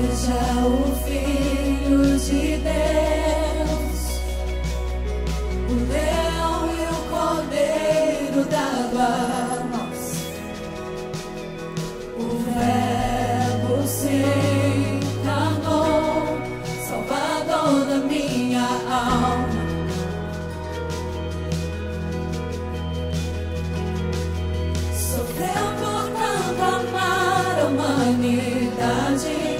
seja o Filho de Deus, o leão e o cordeiro da paz, o véu se encarnou, salvador da minha alma. Sofreu por tanto amar a humanidade.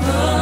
the